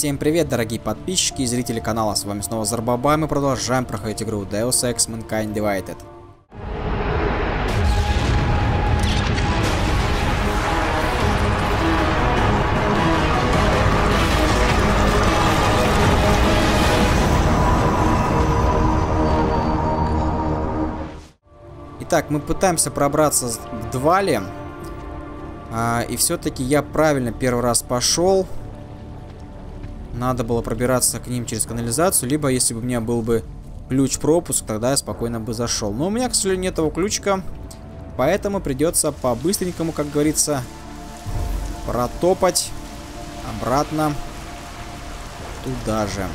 Всем привет, дорогие подписчики и зрители канала, с вами снова Зарбаба, мы продолжаем проходить игру Deus Ex Mankind Divided. Итак, мы пытаемся пробраться к Двале. А, и все-таки я правильно первый раз пошел. Надо было пробираться к ним через канализацию. Либо, если бы у меня был бы ключ-пропуск, тогда я спокойно бы зашел. Но у меня, к сожалению, нет этого ключика. Поэтому придется по-быстренькому, как говорится, протопать обратно туда же.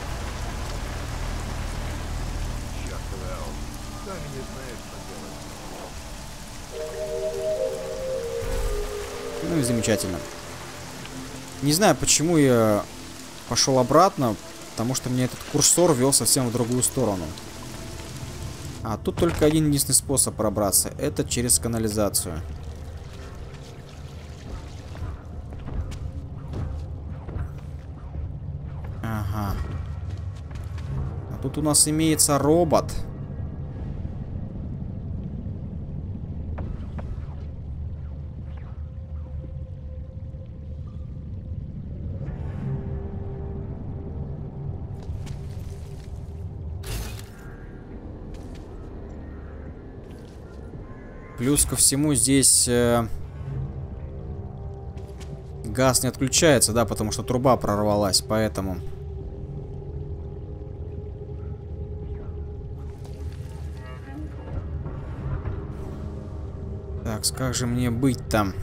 Ну и замечательно. Не знаю, почему я пошел обратно, потому что мне этот курсор вел совсем в другую сторону. А тут только один единственный способ пробраться. Это через канализацию. Ага. А тут у нас имеется робот. Робот. Плюс ко всему здесь э, газ не отключается, да, потому что труба прорвалась, поэтому... Так, как же мне быть там?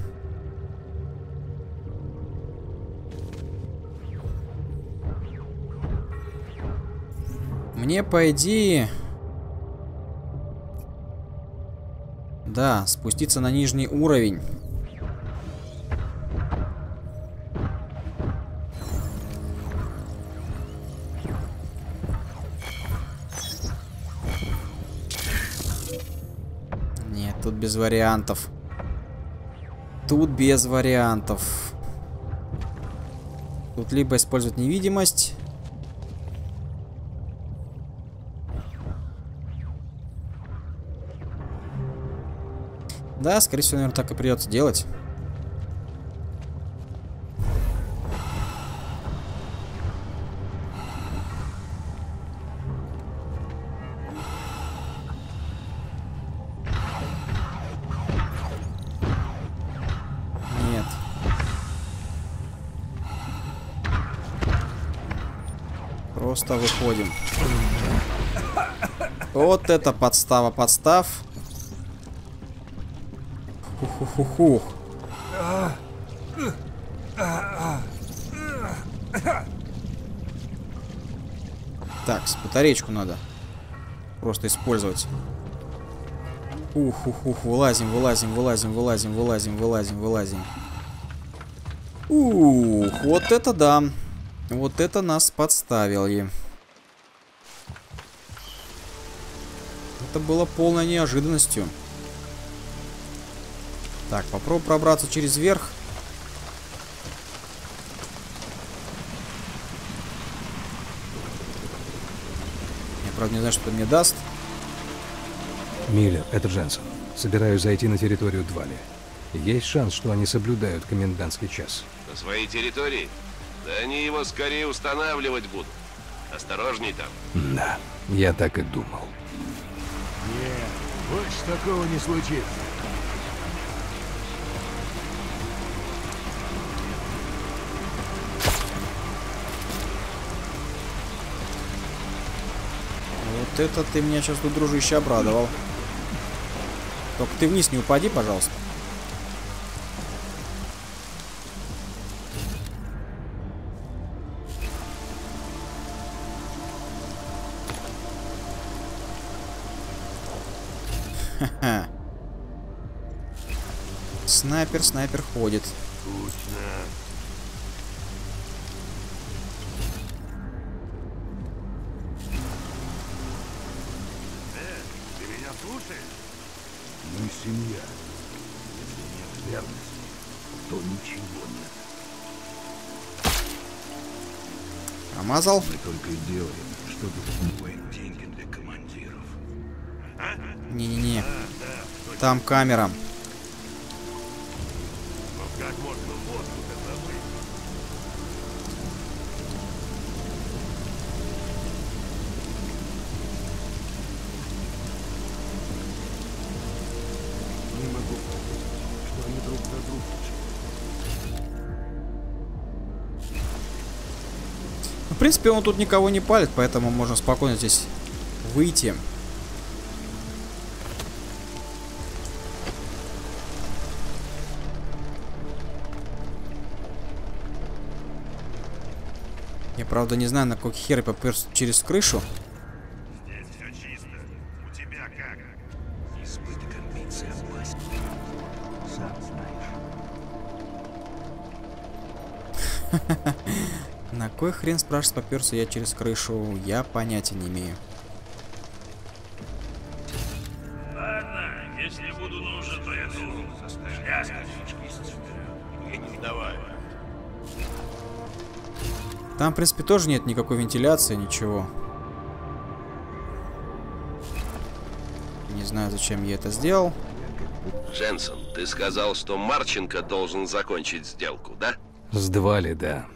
Мне, по идее... Да, спуститься на нижний уровень. Нет, тут без вариантов. Тут без вариантов. Тут либо использовать невидимость, Да, скорее всего, наверное, так и придется делать. Нет. Просто выходим. Вот это подстава подстав. Хух-хух-хух. Так, с батареечку надо просто использовать. Ух-ух-ух, вылазим, вылазим, вылазим, вылазим, вылазим, вылазим, вылазим. Ух, вот это да. Вот это нас подставили. Это было полной неожиданностью. Так, попробуем пробраться через верх. Я, правда, не знаю, что это мне даст. Миллер, это Дженсон. Собираюсь зайти на территорию Двали. Есть шанс, что они соблюдают комендантский час. На своей территории? Да они его скорее устанавливать будут. Осторожней там. Да, я так и думал. Нет, больше такого не случится. Это ты меня сейчас тут, дружище, обрадовал. Только ты вниз не упади, пожалуйста. Снайпер, снайпер ходит. Скучно. Семья. Если нет верности, то ничего нет. Промазал. Мы только и делаем, что добываем деньги для командиров. Не-не-не. Там камера. Принципе, он тут никого не палит, поэтому можно спокойно здесь выйти. Я, правда, не знаю, на какой хер я поперся через крышу. На кой хрен, спрашивает, поперся я через крышу? Я понятия не имею. Ладно, если буду нужен, то я. Давай. Там, в принципе, тоже нет никакой вентиляции, ничего. Не знаю, зачем я это сделал. Дженсен, ты сказал, что Марченко должен закончить сделку, да? С Двали, да.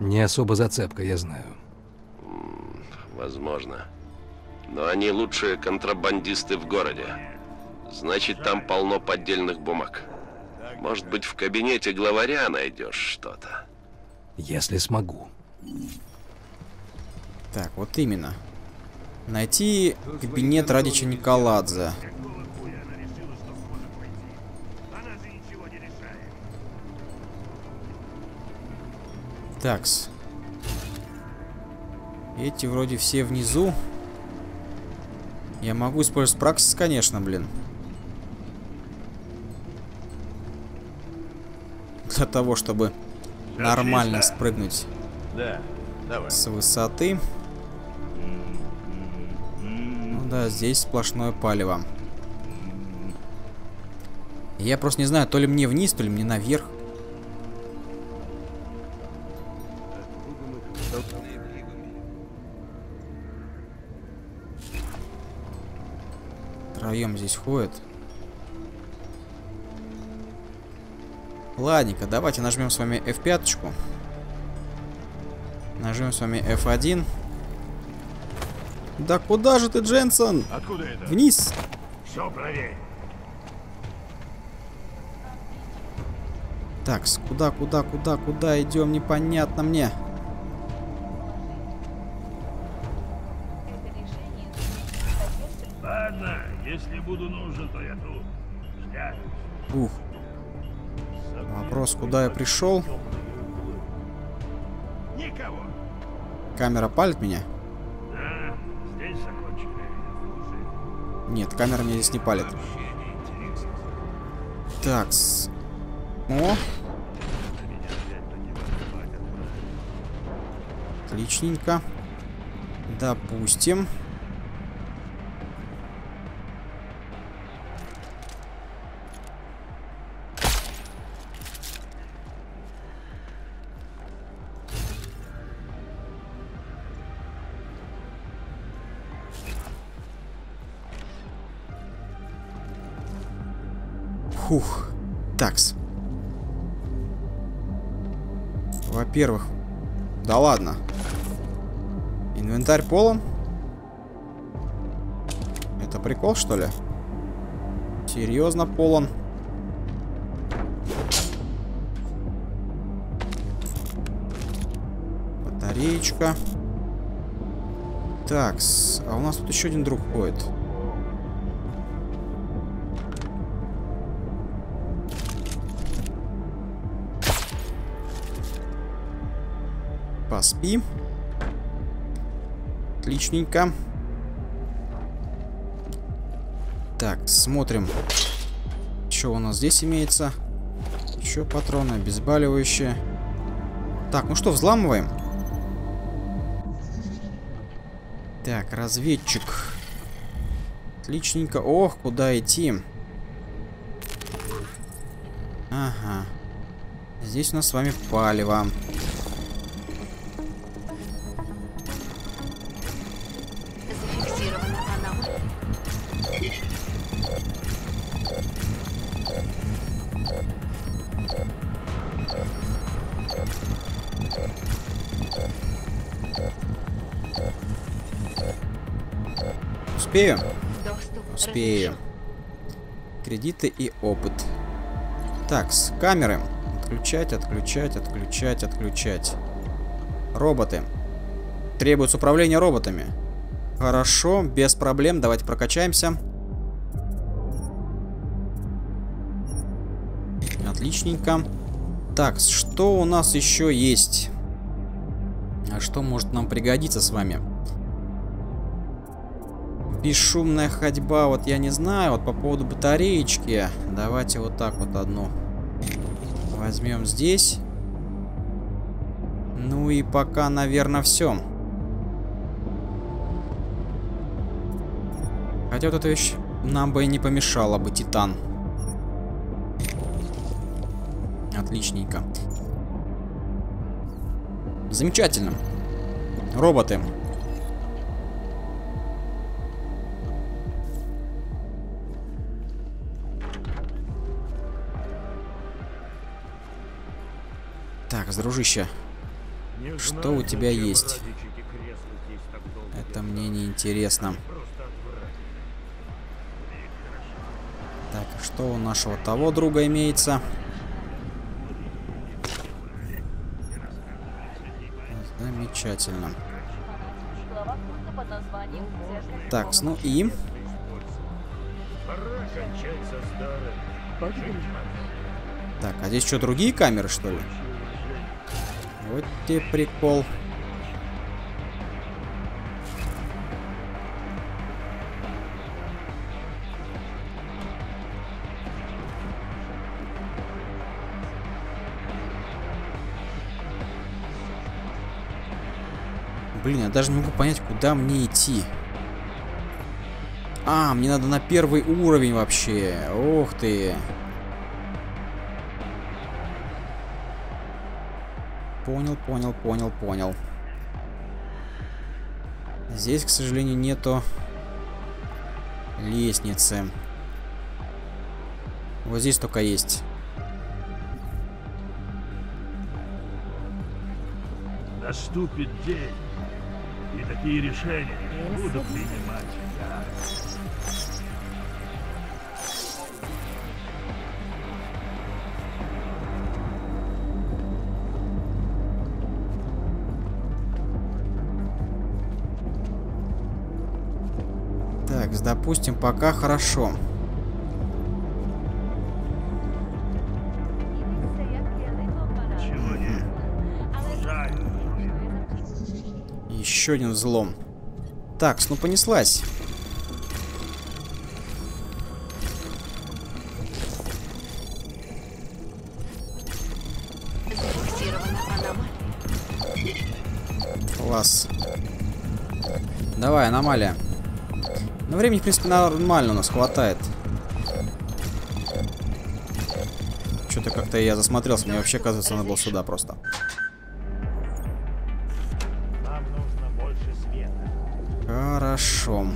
Не особо зацепка, я знаю. Возможно. Но они лучшие контрабандисты в городе. Значит, там полно поддельных бумаг. Может быть, в кабинете главаря найдешь что-то. Если смогу. Так, вот именно. Найти кабинет Радича Николадзе. Такс. Эти вроде все внизу. Я могу использовать праксис, конечно, блин. Для того, чтобы нормально спрыгнуть Да, давай. с высоты. Ну да, здесь сплошное палево. Я просто не знаю, то ли мне вниз, то ли мне наверх. Троем здесь ходит. Ладненько, давайте нажмем с вами F5. Нажмем с вами F1. Да куда же ты, Дженсон? Откуда это? Вниз. Все проверь. Так, куда, куда, куда, куда идем, непонятно мне. Если буду нужен, то я тут. Ждать. Ух. Вопрос, куда я пришел? Никого. Камера палит меня? Да, здесь закончили. Нет, камера меня здесь не палит. Так. О. Отличненько. Допустим. Во-первых... Да ладно. Инвентарь полон? Это прикол, что ли? Серьезно полон? Батареечка. Такс. А у нас тут еще один друг ходит. Поспи. Отличненько. Так, смотрим. Что у нас здесь имеется? Еще патроны, обезболивающие. Так, ну что, взламываем? Так, разведчик. Отличненько. Ох, куда идти? Ага. Здесь у нас с вами палево. Так, с камеры. Отключать, отключать, отключать, отключать. Роботы. Требуется управление роботами. Хорошо, без проблем. Давайте прокачаемся. Отличненько. Так, что у нас еще есть? А что может нам пригодиться с вами? Бесшумная ходьба, вот я не знаю, вот по поводу батареечки. Давайте вот так вот одну возьмем здесь. Ну и пока, наверное, все. Хотя вот эта вещь нам бы и не помешала бы, Титан. Отличненько. Замечательно. Роботы. Так, дружище, что у тебя есть? Это мне не интересно. Так, что у нашего того друга имеется? Замечательно. глава культа под названием «Зеркало Так, ну и... Так, а здесь что, другие камеры, что ли? Вот тебе прикол. Блин, я даже не могу понять, куда мне идти. А, мне надо на первый уровень вообще. Ух ты. Понял, понял, понял, понял. Здесь, к сожалению, нету лестницы. Вот здесь только есть. Наступит день, и такие решения буду принимать. Так, допустим, пока хорошо. Еще один взлом. Так, ну понеслась. Класс. Давай, аномалия. Ну, времени, в принципе, нормально у нас хватает. Что-то как-то я засмотрелся. Мне вообще, кажется, надо было сюда просто. Нам нужно больше света. Хорошо.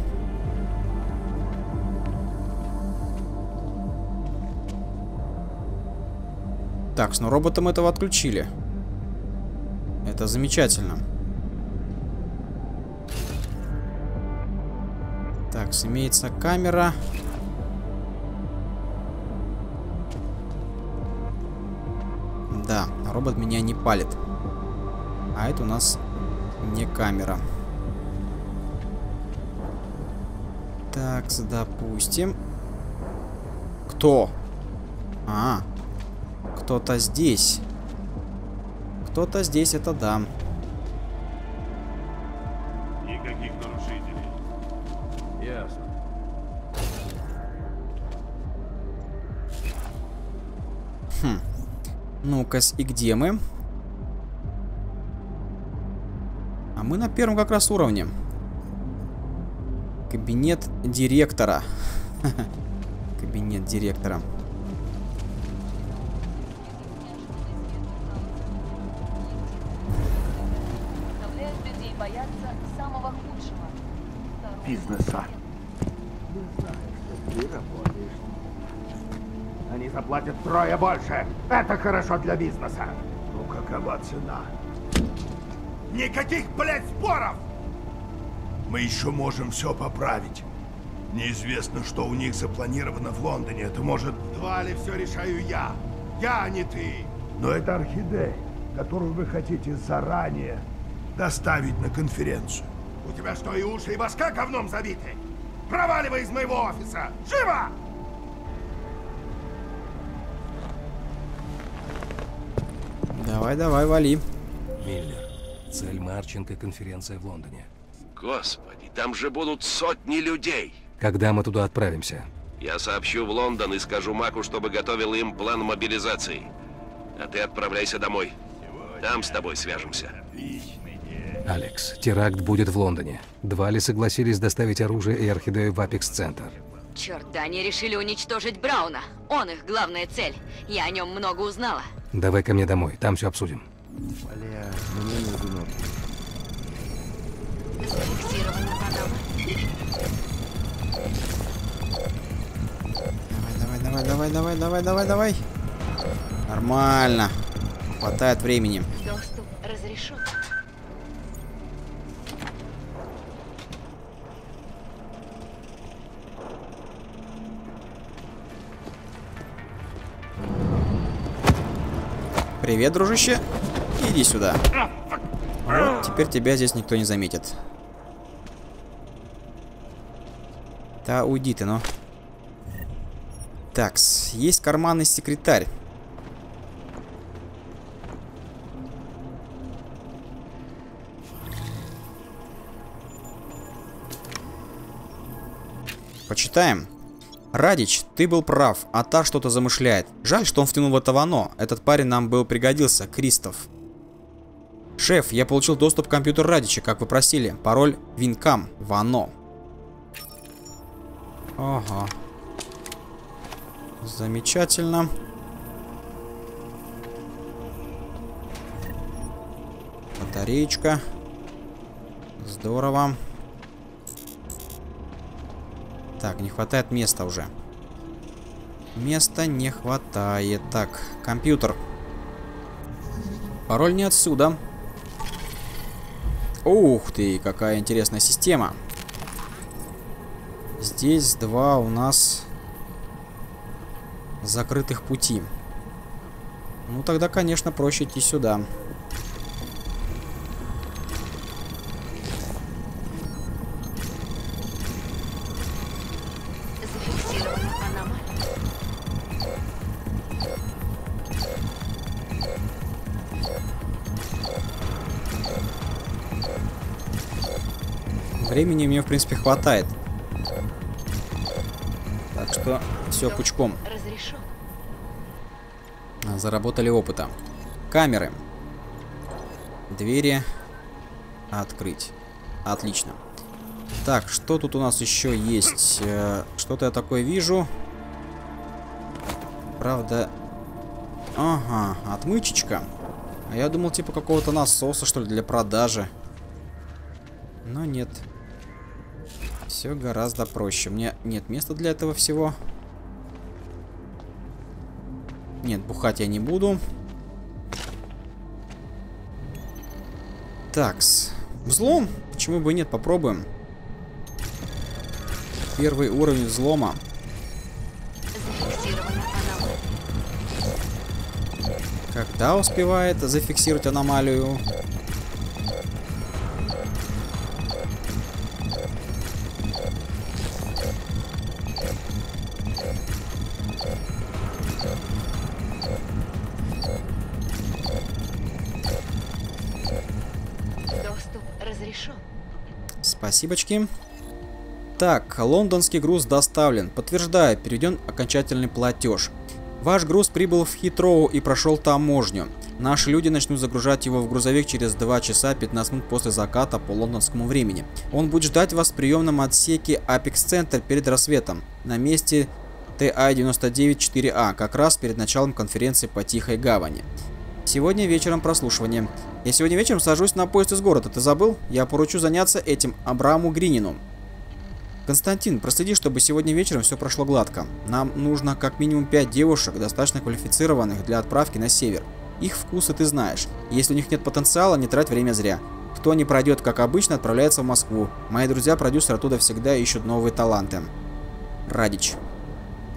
Так, ну робота мы этого отключили. Это замечательно. Так, имеется камера. Да, робот меня не палит. А это у нас не камера. Так, допустим. Кто? А, кто-то здесь. Кто-то здесь, это да. Ну-ка, и где мы? А мы на первом как раз уровне. Кабинет директора. Кабинет директора. Заставляют заплатят трое больше. Это хорошо для бизнеса. Ну какова цена? Никаких, блядь, споров! Мы еще можем все поправить. Неизвестно, что у них запланировано в Лондоне. Это может... Вали все решаю я. Я, а не ты. Но это орхидея, которую вы хотите заранее доставить на конференцию. У тебя что, и уши, и башка говном забиты? Проваливай из моего офиса! Живо! Давай, давай, вали. Миллер. Цель Марченко конференция в Лондоне. Господи, там же будут сотни людей. Когда мы туда отправимся? Я сообщу в Лондон и скажу Маку, чтобы готовил им план мобилизации. А ты отправляйся домой. Там с тобой свяжемся. Алекс, теракт будет в Лондоне. Двали согласились доставить оружие и орхидею в Апекс-центр. Черт, да они решили уничтожить Брауна. Он их главная цель. Я о нем много узнала. Давай ко мне домой, там все обсудим. Зафиксирована панама. Давай, давай, давай, давай, давай, давай, давай. Нормально. Хватает времени. Доступ разрешен. Привет, дружище. Иди сюда. Вот, теперь тебя здесь никто не заметит. Да уйди ты, ну. Такс, есть карманный секретарь. Почитаем. Радич, ты был прав, а та что-то замышляет. Жаль, что он втянул в это вано. Этот парень нам был пригодился, Кристоф. Шеф, я получил доступ к компьютеру Радича, как вы просили. Пароль Винкам, вано. Ага. Замечательно. Батареечка. Здорово. Так, не хватает места уже. Места не хватает. Так, компьютер. Пароль не отсюда. Ух ты, какая интересная система. Здесь два у нас закрытых пути. Ну тогда, конечно, проще идти сюда. Мне, в принципе, хватает. Так что все пучком. Разрешен. Заработали опыта. Камеры. Двери. Открыть. Отлично. Так, что тут у нас еще есть? Э, Что-то я такое вижу. Правда... Ага, отмычечка. А я думал, типа какого-то насоса, что ли, для продажи. Но нет. Все гораздо проще. Мне нет места для этого всего. Нет, бухать я не буду. Такс. Взлом? Почему бы и нет? Попробуем. Первый уровень взлома. Когда успевает зафиксировать аномалию? Спасибочки. Так, лондонский груз доставлен. Подтверждаю, переведен окончательный платеж. Ваш груз прибыл в Хитроу и прошел таможню. Наши люди начнут загружать его в грузовик через 2 часа 15 минут после заката по лондонскому времени. Он будет ждать вас в приемном отсеке Apex Center перед рассветом, на месте ТА-99-4А, как раз перед началом конференции по Тихой Гавани. Сегодня вечером прослушивание. Я сегодня вечером сажусь на поезд из города, ты забыл? Я поручу заняться этим Абраму Гринину. Константин, проследи, чтобы сегодня вечером все прошло гладко. Нам нужно как минимум 5 девушек, достаточно квалифицированных для отправки на север. Их вкусы ты знаешь. Если у них нет потенциала, не трать время зря. Кто не пройдет, как обычно, отправляется в Москву. Мои друзья-продюсеры оттуда всегда ищут новые таланты. Радич.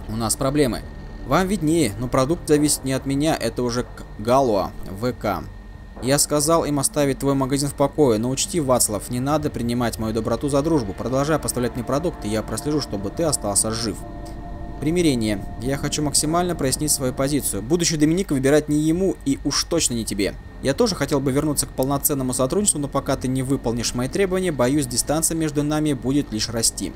У нас проблемы. Вам виднее, но продукт зависит не от меня, это уже Галуа, ВК. Я сказал им оставить твой магазин в покое, но учти, Вацлав, не надо принимать мою доброту за дружбу. Продолжай поставлять мне продукты, я прослежу, чтобы ты остался жив. Примирение. Я хочу максимально прояснить свою позицию. Будущий Доминик выбирать не ему и уж точно не тебе. Я тоже хотел бы вернуться к полноценному сотрудничеству, но пока ты не выполнишь мои требования, боюсь, дистанция между нами будет лишь расти.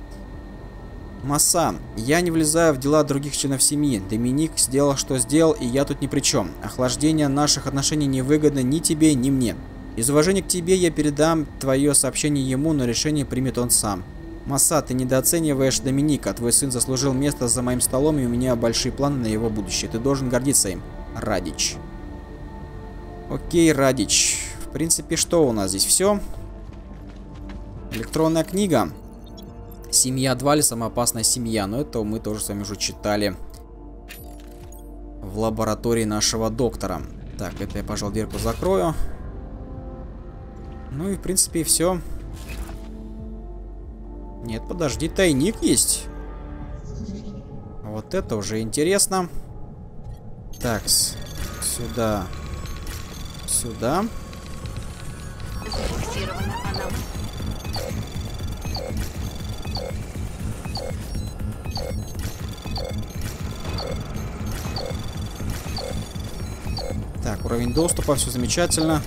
Масса, я не влезаю в дела других членов семьи. Доминик сделал, что сделал, и я тут ни при чем. Охлаждение наших отношений невыгодно ни тебе, ни мне. Из уважения к тебе я передам твое сообщение ему, но решение примет он сам. Масса, ты недооцениваешь Доминика. Твой сын заслужил место за моим столом, и у меня большие планы на его будущее. Ты должен гордиться им. Радич. Окей, Радич. В принципе, что у нас здесь? Все. Электронная книга. Семья Двали, самая опасная семья. Но это мы тоже с вами уже читали в лаборатории нашего доктора. Так, это я, пожалуй, дверку закрою. Ну и, в принципе, все. Нет, подожди, тайник есть. Вот это уже интересно. Так, сюда. Сюда. Уровень доступа, все замечательно.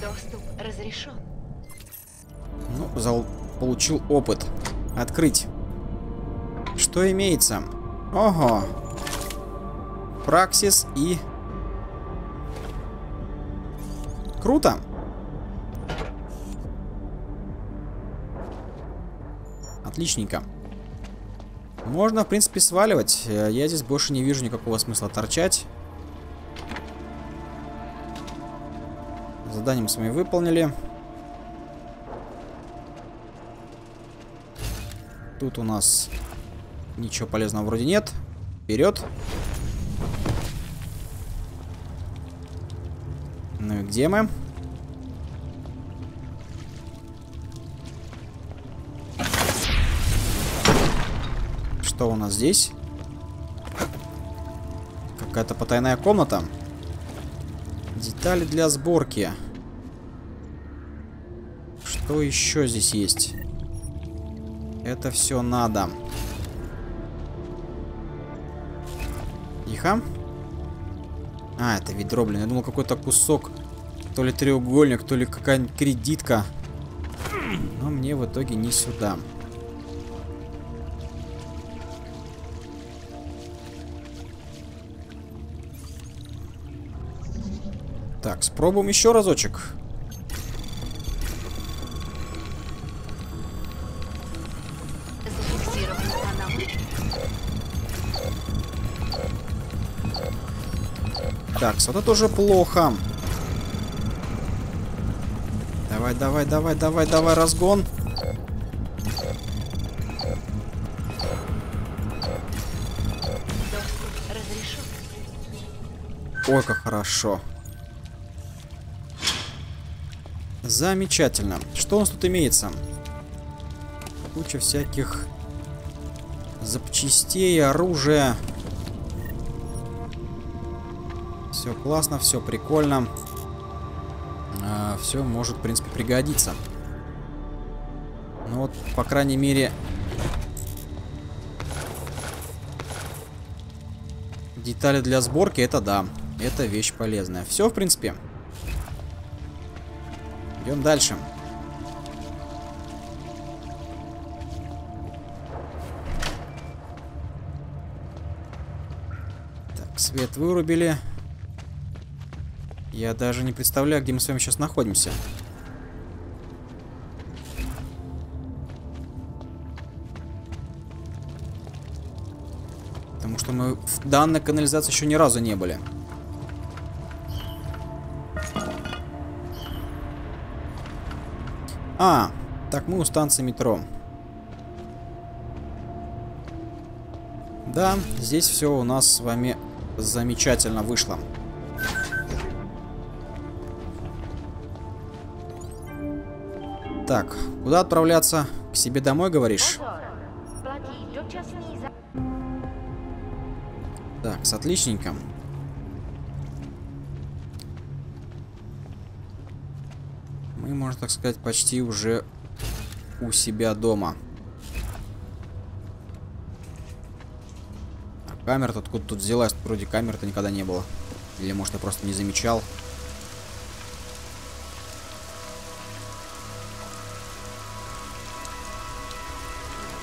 Доступ разрешен. Ну, зал получил опыт. Открыть. Что имеется? Ого. Праксис и... Круто. Отличненько. Можно, в принципе, сваливать. Э, Я здесь больше не вижу никакого смысла торчать. Задание мы с вами выполнили. Тут у нас ничего полезного вроде нет. Вперед. Ну и где мы? Что у нас здесь? Какая-то потайная комната. Детали для сборки. Что еще здесь есть? Это все надо. Тихо. А, это ведро, блин. Я думал, какой-то кусок. То ли треугольник, то ли какая-нибудь кредитка. Но мне в итоге не сюда. Так, спробуем еще разочек. Так, вот это уже плохо. Давай, давай, давай, давай, давай, разгон. Ой, как хорошо. Замечательно. Что у нас тут имеется? Куча всяких запчастей, оружия. Все классно, все прикольно. все может, в принципе, пригодиться. Ну вот, по крайней мере... Детали для сборки, это да. Это вещь полезная. Все, в принципе. Идем дальше. Так, свет вырубили. Я даже не представляю, где мы с вами сейчас находимся. Потому что мы в данной канализации еще ни разу не были. А, так мы у станции метро. Да, здесь все у нас с вами замечательно вышло. Так, куда отправляться? К себе домой, говоришь? Так, с отличненько. Можно так сказать, почти уже у себя дома. А камера-то откуда тут взялась? Вроде камер-то никогда не было. Или, может, я просто не замечал.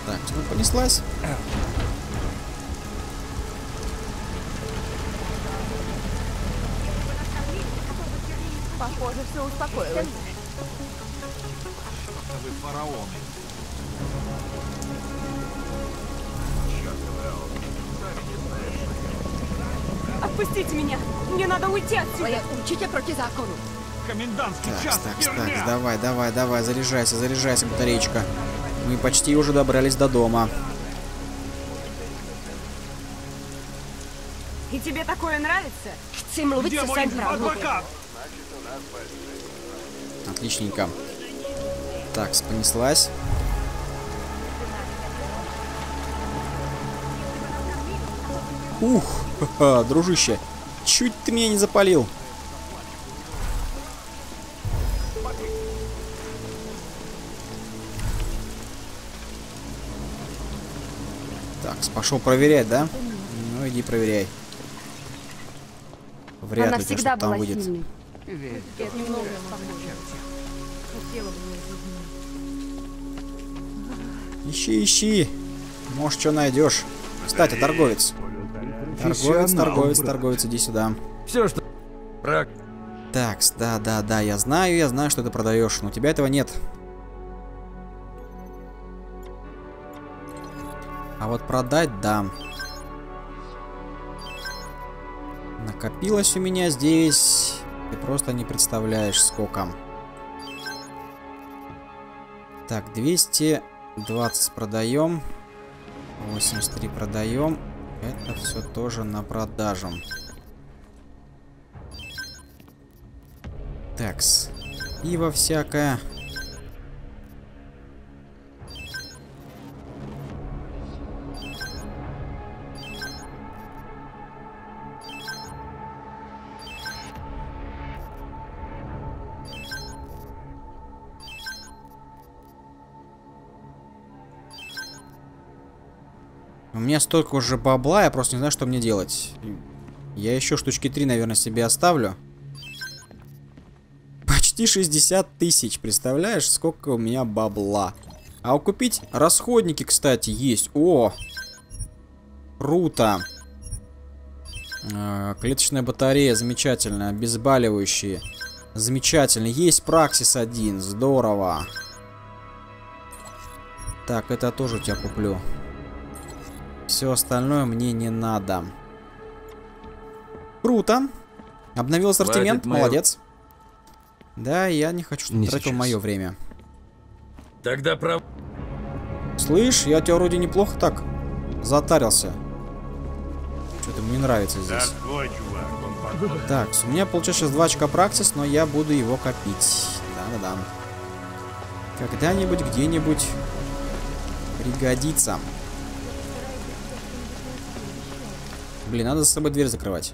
Так, ну понеслась. Похоже, все успокоилось. Отпустите меня! Мне надо уйти отсюда! Я určitě proti zákonu. Комендантский Так, час, так, так, давай, давай, давай, заряжайся, заряжайся, батареечка. Мы почти уже добрались до дома. И тебе такое нравится? Chci mluvit Где se мой svým právníkem. Отличненько. Так, понеслась. Ух, ха-ха, дружище, чуть ты меня не запалил. Так, пошел проверять, да? Ну иди проверяй. Вряд Она ли всегда что-то там была выйдет. сильной. Ищи, ищи. Может, что найдешь. Кстати, торговец. Торговец, торговец, торговец, иди сюда. Все, что... Прак. Так, да, да, да, я знаю, я знаю, что ты продаешь, но у тебя этого нет. А вот продать, да. Накопилось у меня здесь. Ты просто не представляешь, сколько. Так, 220 продаем. 83 продаем. Это все тоже на продажу. Такс. Пиво всякое. Меня столько уже бабла, я просто не знаю, что мне делать. Я еще штучки 3, наверное, себе оставлю. Почти 60 тысяч, представляешь, сколько у меня бабла. А купить расходники, кстати, есть. О! Круто. Э, клеточная батарея, замечательно. Обезболивающие. Замечательно. Есть Праксис 1, здорово. Так, это тоже тебя куплю. Все остальное мне не надо. Круто. Обновил ассортимент, Хватит молодец. Да, я не хочу, чтобы Не тратил сейчас. мое время. Тогда прав... Слышь, я тебя вроде неплохо так затарился. Что-то мне не нравится здесь. Такой чувак. Так, у меня получается сейчас 2 очка праксис, но я буду его копить. Да-да-да. Когда-нибудь, где-нибудь пригодится. Блин, надо за собой дверь закрывать.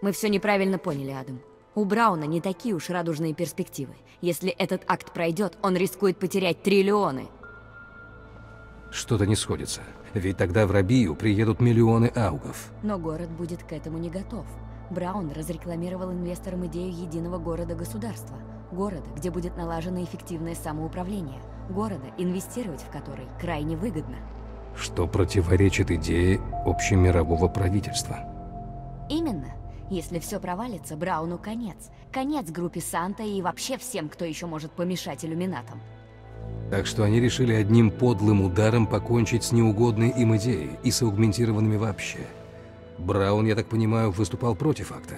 Мы все неправильно поняли, Адам. У Брауна не такие уж радужные перспективы. Если этот акт пройдет, он рискует потерять триллионы. Что-то не сходится. Ведь тогда в Рабию приедут миллионы аугов. Но город будет к этому не готов. Браун разрекламировал инвесторам идею единого города-государства. Города, где будет налажено эффективное самоуправление. Города, инвестировать в который крайне выгодно. Что противоречит идее общемирового правительства. Именно. Если все провалится, Брауну конец. Конец группе Санта и вообще всем, кто еще может помешать иллюминатам. Так что они решили одним подлым ударом покончить с неугодной им идеей и с аугментированными вообще. Браун, я так понимаю, выступал против акта.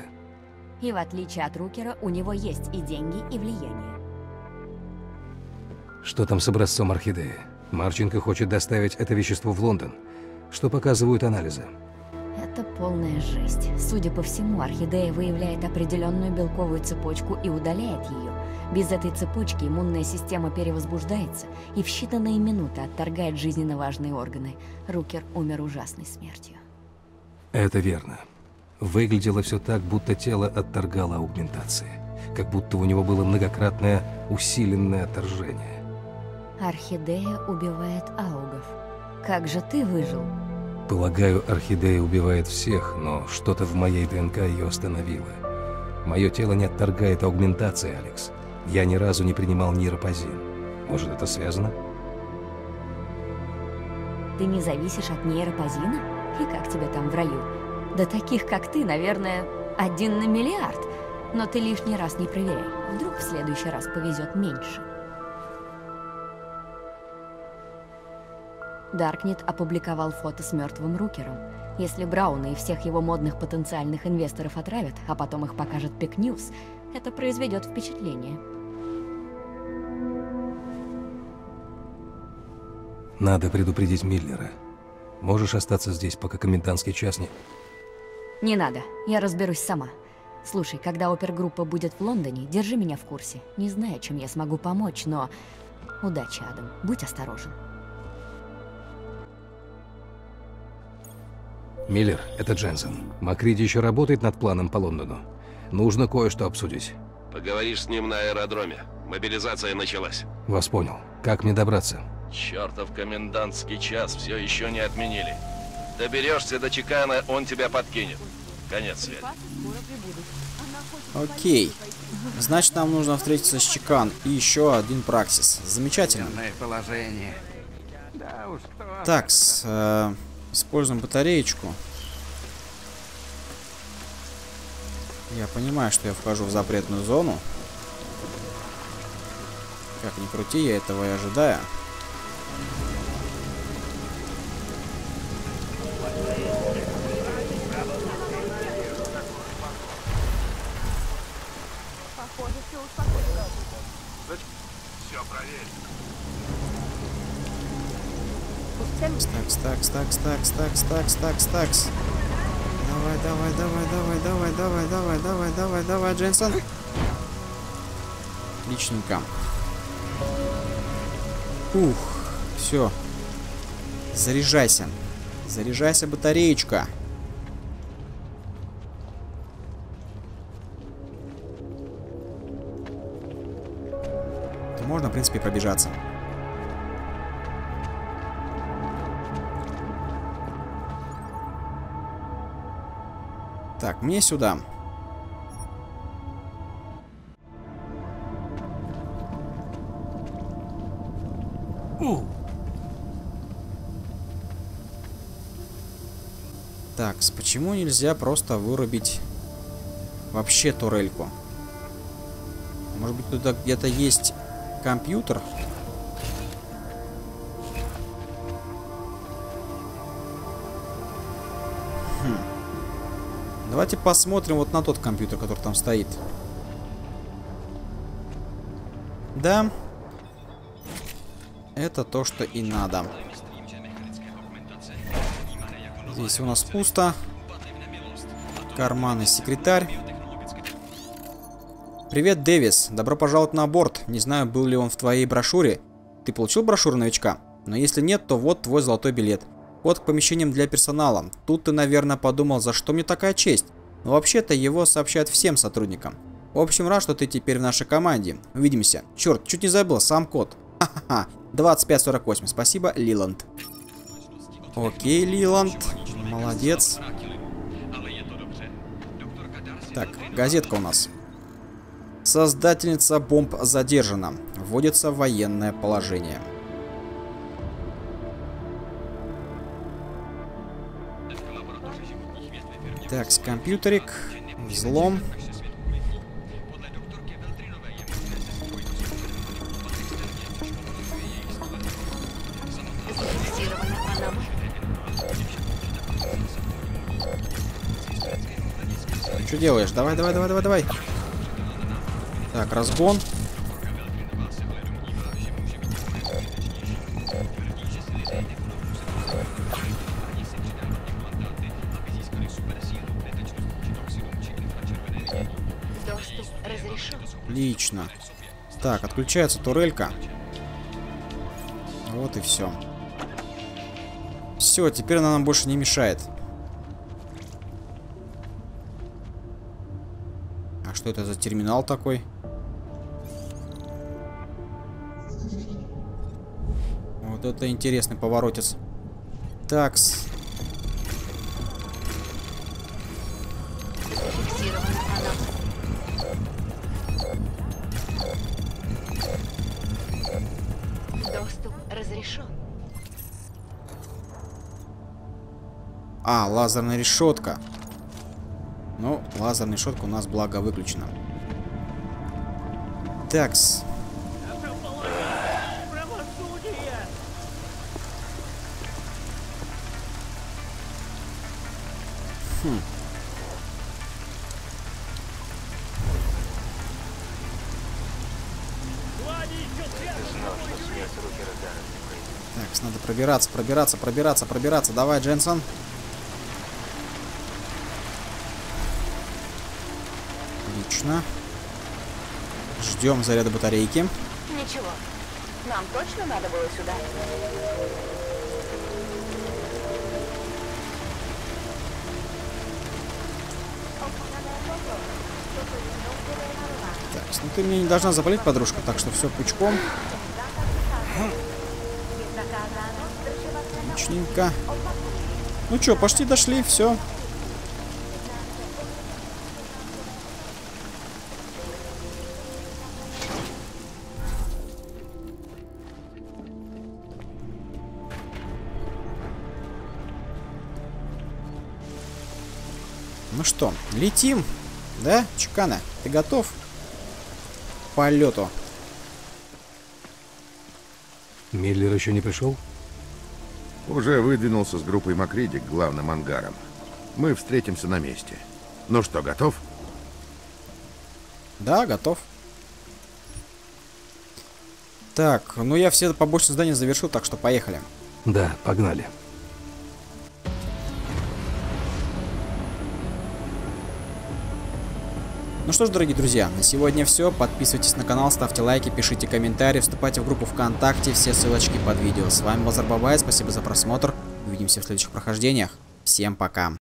И в отличие от Рукера, у него есть и деньги, и влияние. Что там с образцом орхидеи? Марченко хочет доставить это вещество в Лондон. Что показывают анализы? Это полная жесть. Судя по всему, орхидея выявляет определенную белковую цепочку и удаляет ее. Без этой цепочки иммунная система перевозбуждается и в считанные минуты отторгает жизненно важные органы. Рукер умер ужасной смертью. Это верно. Выглядело все так, будто тело отторгало аугментации. Как будто у него было многократное усиленное отторжение. Орхидея убивает аугов. Как же ты выжил? Полагаю, орхидея убивает всех, но что-то в моей ДНК ее остановило. Мое тело не отторгает аугментации, Алекс. Я ни разу не принимал нейропозин. Может, это связано? Ты не зависишь от нейропозина? И как тебе там в раю? Да таких, как ты, наверное, один на миллиард. Но ты лишний раз не проверяй. Вдруг в следующий раз повезет меньше. Даркнет опубликовал фото с мертвым Рукером. Если Брауна и всех его модных потенциальных инвесторов отравят, а потом их покажет Picus News, это произведет впечатление. Надо предупредить Миллера. Можешь остаться здесь, пока комендантский час не... Не надо, я разберусь сама. Слушай, когда опергруппа будет в Лондоне, держи меня в курсе. Не знаю, чем я смогу помочь, но... Удачи, Адам. Будь осторожен. Миллер, это Дженсен. Макриди еще работает над планом по Лондону. Нужно кое-что обсудить. Поговоришь с ним на аэродроме. Мобилизация началась. Вас понял. Как мне добраться? Чертов комендантский час все еще не отменили. Доберешься до Чекана, он тебя подкинет. Конец связи. Окей. Значит, нам нужно встретиться с Чекан и еще один Праксис. Замечательно. положение. Да уж, кто... Так, с, э, используем батареечку. Я понимаю, что я вхожу в запретную зону. Как ни крути, я этого и ожидаю. Стакс, стакс, стакс, стакс, стакс, стакс, стакс. Давай, давай, давай, давай, давай, давай, давай, давай, давай, давай, Дженсон. Отличненько. Ух, все. Заряжайся. Заряжайся, батареечка. Можно, в принципе, пробежаться. Так, мне сюда. Так, с почему нельзя просто вырубить вообще турельку? Может быть, туда где-то есть компьютер? Хм. Давайте посмотрим вот на тот компьютер, который там стоит. Да. Это то, что и надо. Здесь у нас пусто. Карманный секретарь. Привет, Дэвис. Добро пожаловать на борт. Не знаю, был ли он в твоей брошюре. Ты получил брошюру новичка? Но если нет, то вот твой золотой билет. Код к помещениям для персонала. Тут ты, наверное, подумал, за что мне такая честь. Но вообще-то его сообщают всем сотрудникам. В общем, рад, что ты теперь в нашей команде. Увидимся. Черт, чуть не забыл, сам код. Ха-ха-ха. 2548. Спасибо, Лиланд. Окей, Лиланд. Молодец. Так, газетка у нас. Создательница бомб задержана. Вводится военное положение. Так, с компьютерик. Взлом. Что делаешь? Давай, давай, давай, давай, давай. Так, разгон. Так, отключается турелька. Вот и все. Все, теперь она нам больше не мешает. А что это за терминал такой? Вот это интересный поворотец. Такс. А, лазерная решетка. Ну, лазерная решетка у нас благо выключена. Такс. Хм. Так, надо пробираться, пробираться, пробираться, пробираться. Давай, Дженсон. Отлично. Ждем заряда батарейки. Ничего. Нам точно надо было сюда? Так, ну ты мне не должна заболеть, подружка, так что все пучком. Отличненько. Ну что, почти дошли, все. Что, летим. Да, Чекана, ты готов? К полету. Миллер еще не пришел? Уже выдвинулся с группой Макриди к главным ангарам. Мы встретимся на месте. Ну что, готов? Да, готов. Так, ну я все побочные здания завершил, так что поехали. Да, погнали. Ну что ж, дорогие друзья, на сегодня все. Подписывайтесь на канал, ставьте лайки, пишите комментарии, вступайте в группу ВКонтакте, все ссылочки под видео. С вами Лазар Бабай, спасибо за просмотр. Увидимся в следующих прохождениях. Всем пока.